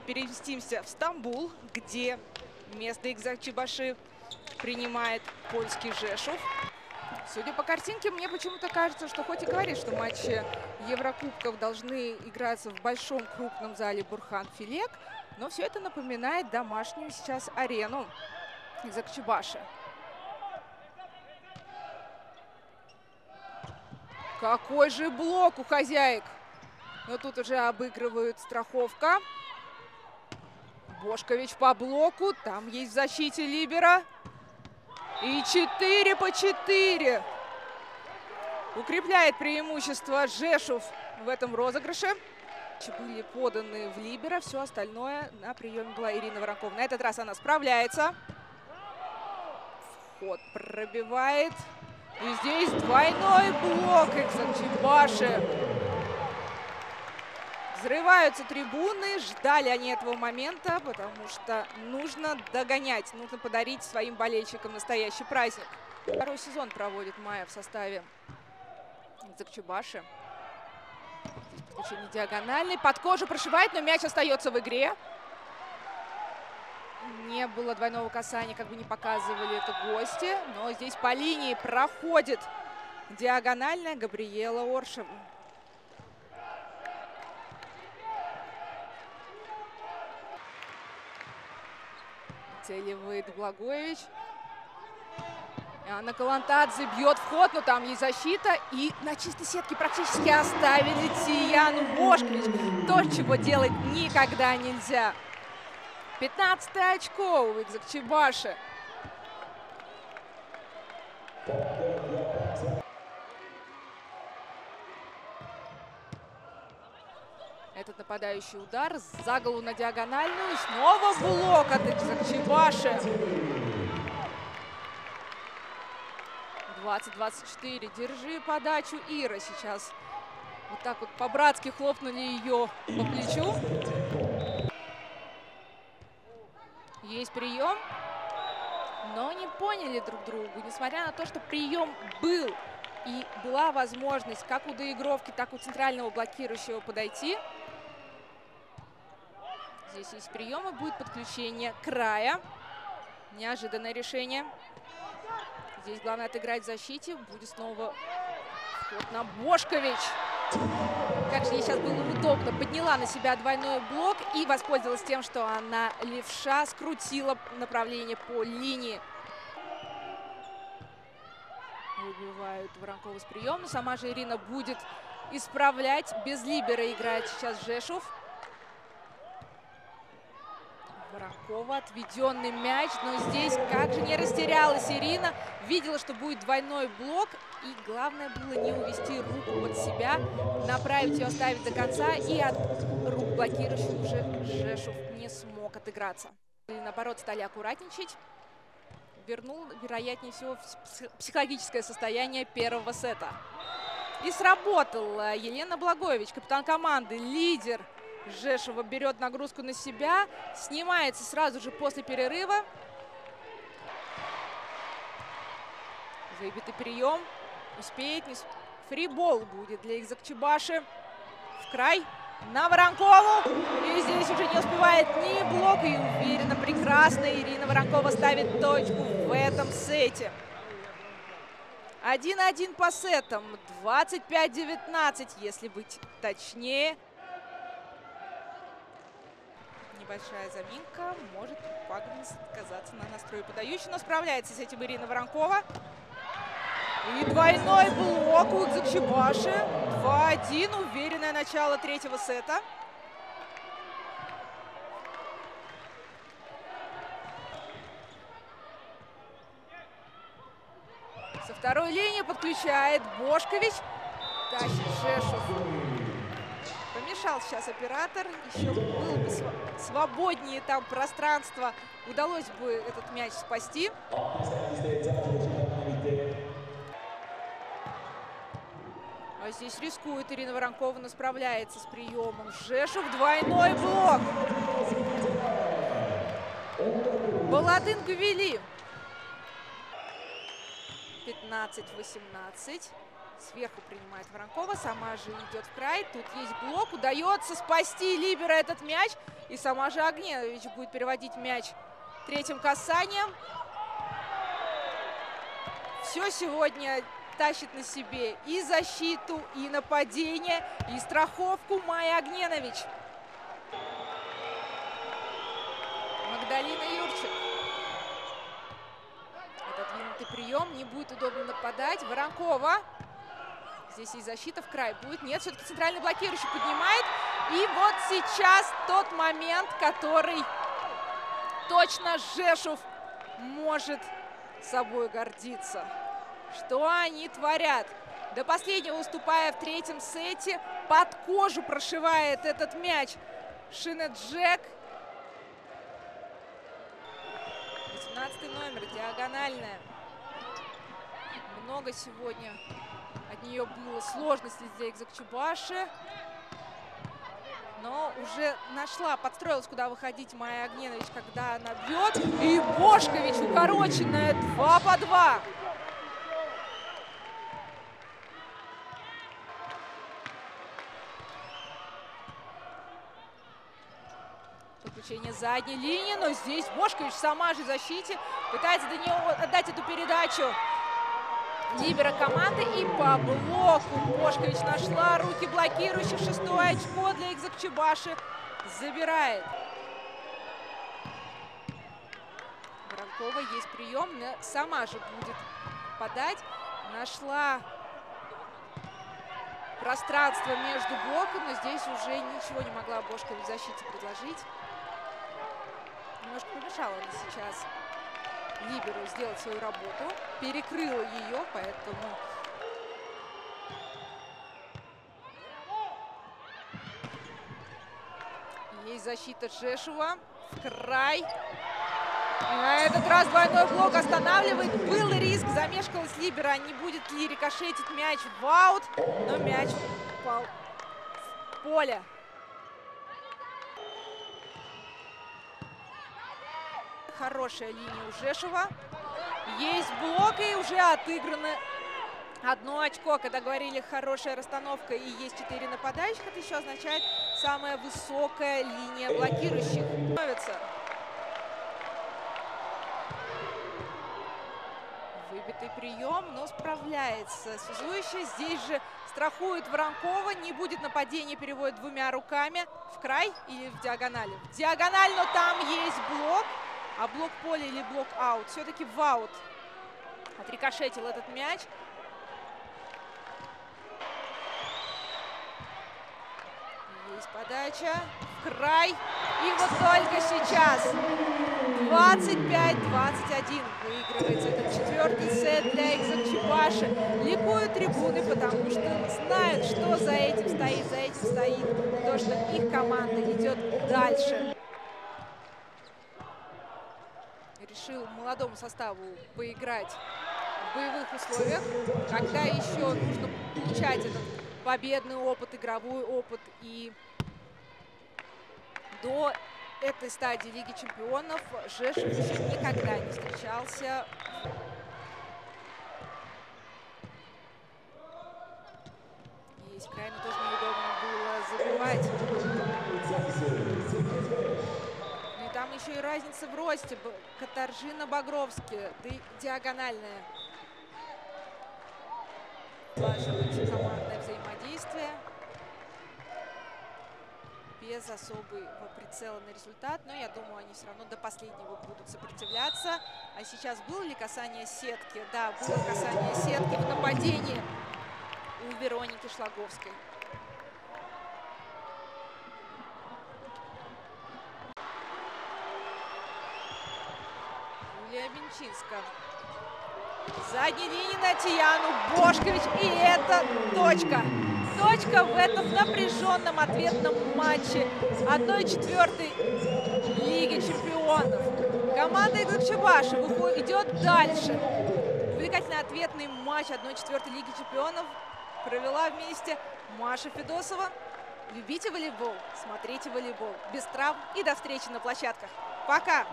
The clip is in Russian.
Переместимся в Стамбул, где место Экзакчибаши принимает польский Жешов. Судя по картинке, мне почему-то кажется, что хоть и говорит, что матчи Еврокубков должны играться в большом крупном зале Бурхан Филек, но все это напоминает домашнюю сейчас арену Экзакчибаши. Какой же блок у хозяек! Но тут уже обыгрывают страховка. Бошкович по блоку. Там есть в защите Либера. И 4 по 4. Укрепляет преимущество Жешев в этом розыгрыше. Были поданы в Либера. Все остальное на приеме была Ирина Воронкова. На этот раз она справляется. Вход пробивает. И здесь двойной блок Экзанчибаши. Взрываются трибуны, ждали они этого момента, потому что нужно догонять, нужно подарить своим болельщикам настоящий праздник. Второй сезон проводит Майя в составе Закчубаши. Подключение диагональный, под кожу прошивает, но мяч остается в игре. Не было двойного касания, как бы не показывали это гости. Но здесь по линии проходит диагональная Габриела Оршева. Целивает Благоевич. Анна Калантадзе бьет вход, но там есть защита. И на чистой сетке практически оставили Тияну Бошкович. То, чего делать никогда нельзя. 15 очко у Экзакчебаши. Этот нападающий удар за голову на диагональную. Снова блок от Экзакчебаши. 20-24. Держи подачу Ира сейчас. Вот так вот по-братски хлопнули ее по плечу. Есть прием, но не поняли друг другу. Несмотря на то, что прием был и была возможность как у доигровки, так у центрального блокирующего подойти. Здесь есть приемы, будет подключение края. Неожиданное решение. Здесь главное отыграть в защите. Будет снова вход на Бошкович. Как же ей сейчас было удобно. Подняла на себя двойной блок и воспользовалась тем, что она левша скрутила направление по линии. Выбивают Воронкова с приема. Сама же Ирина будет исправлять. Без либера играет сейчас Жешов. Воронкова, отведенный мяч, но здесь как же не растерялась Ирина. Видела, что будет двойной блок, и главное было не увести руку под себя, направить ее, оставить до конца, и от рук блокирующих уже Жешев не смог отыграться. И наоборот, стали аккуратничать. Вернул, вероятнее всего, психологическое состояние первого сета. И сработал Елена Благоевич, капитан команды, лидер Жешева берет нагрузку на себя. Снимается сразу же после перерыва. Выбитый прием. Успеет. Не... Фрибол будет для Экзакчебаши. В край. На Воронкову. И здесь уже не успевает ни блок. И уверенно, прекрасно Ирина Воронкова ставит точку в этом сете. 1-1 по сетам. 25-19, если быть точнее небольшая заминка. Может Пагнес отказаться на настрой подающий, но справляется с этим Ирина Воронкова. И двойной блок у Дзакчебаши. 2-1. Уверенное начало третьего сета. Со второй линии подключает Бошкович. Тащит Шешев помешал сейчас оператор. Еще было бы свободнее там пространство. Удалось бы этот мяч спасти. А здесь рискует Ирина Воронкова, но справляется с приемом. Жешев двойной блок. Баладын Гвели. 15-18. Сверху принимает Воронкова, сама же идет в край. Тут есть блок, удается спасти Либера этот мяч. И сама же Огненович будет переводить мяч третьим касанием. Все сегодня тащит на себе и защиту, и нападение, и страховку Майя Огненович. Магдалина Юрчик. Этот двинутый прием, не будет удобно нападать. Воронкова. Здесь и защита в край будет. Нет, все-таки центральный блокирующий поднимает. И вот сейчас тот момент, который точно Жешев может собой гордиться. Что они творят? До последнего уступая в третьем сете. Под кожу прошивает этот мяч Шина Джек. 18 номер, диагональная. Много сегодня от нее было сложностей для Экзакчубаши. Но уже нашла, подстроилась, куда выходить Майя Огненович, когда она бьет. И Бошкович укороченная 2 по 2. Подключение задней линии, но здесь Бошкович сама же в защите. Пытается до нее отдать эту передачу либера команды. И по блоку Бошкович нашла руки блокирующих. Шестое очко для Экзакчебаши забирает. Воронкова есть прием, сама же будет подать. Нашла пространство между блоком, но здесь уже ничего не могла Бошкович в защите предложить. Немножко помешала она сейчас Либеру сделать свою работу. Перекрыла ее, поэтому... Есть защита Шешева. В край. На этот раз двойной блок останавливает. Был риск, замешкалась Либера. Не будет ли рикошетить мяч в аут. Но мяч упал в поле. Хорошая линия у Жешева. Есть блок и уже отыграно одно очко. Когда говорили хорошая расстановка и есть четыре нападающих, это еще означает самая высокая линия блокирующих. Выбитый прием, но справляется связующий. Здесь же страхует Воронкова. Не будет нападения, переводит двумя руками. В край или в диагонали? В диагональ, но там есть блок. А блок поля или блок аут? Все-таки в аут. Отрикошетил этот мяч. Есть подача. В край. И вот только сейчас 25-21 выигрывается этот четвертый сет для Экзакчебаши. Ликуют трибуны, потому что знают, что за этим стоит. За этим стоит то, что их команда идет дальше. Решил молодому составу поиграть в боевых условиях, когда еще нужно получать этот победный опыт, игровой опыт. И до этой стадии Лиги Чемпионов Жешев еще никогда не встречался Здесь крайне тоже неудобно было забивать еще и разница в росте. Катаржина Багровский, да диагональная. Слаживать командное взаимодействие. Без особого прицела на результат. Но я думаю, они все равно до последнего будут сопротивляться. А сейчас было ли касание сетки? Да, было касание сетки в нападении у Вероники Шлаговской. Юлия Менчинска. Задней линии на Тияну Бошкович. И это точка. Точка в этом напряженном ответном матче 1-4 Лиги Чемпионов. Команда Иглакчебаши идет дальше. Увлекательный ответный матч 1-4 Лиги Чемпионов провела вместе Маша Федосова. Любите волейбол, смотрите волейбол без травм и до встречи на площадках. Пока!